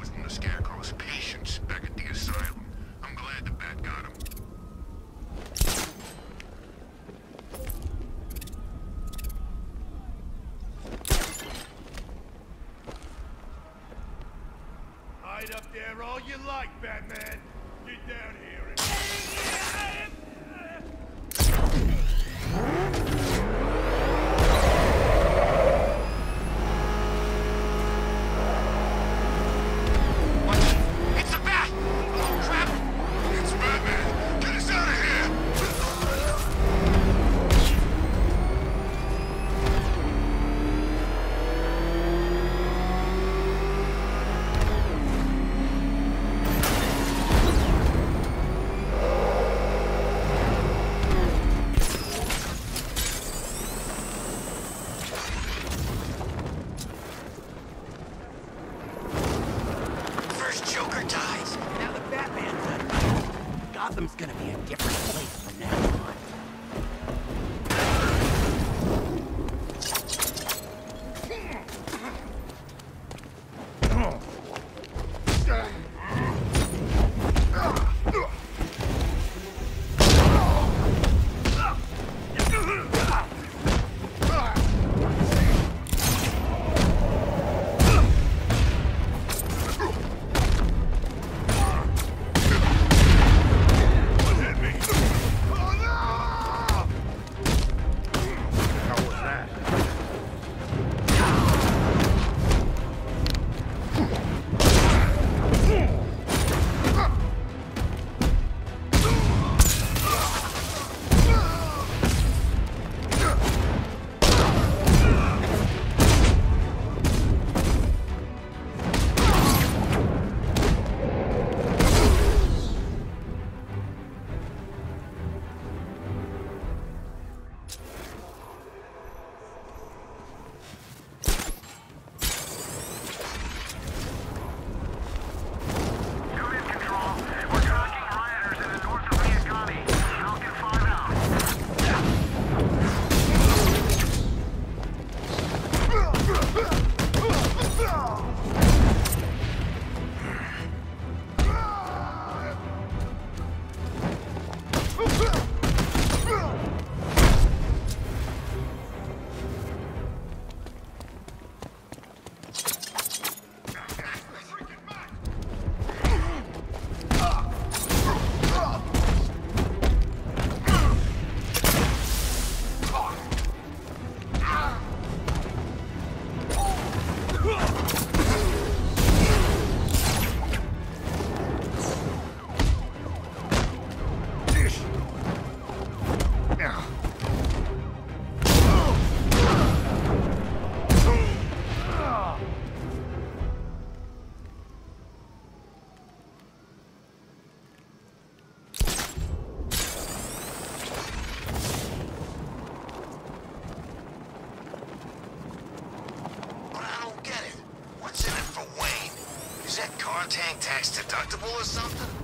was from the Scarecrow's patients back at the asylum. I'm glad the bat got him. Hide up there all you like, Batman. Get down here and... gonna be a different place. Tank tax deductible or something?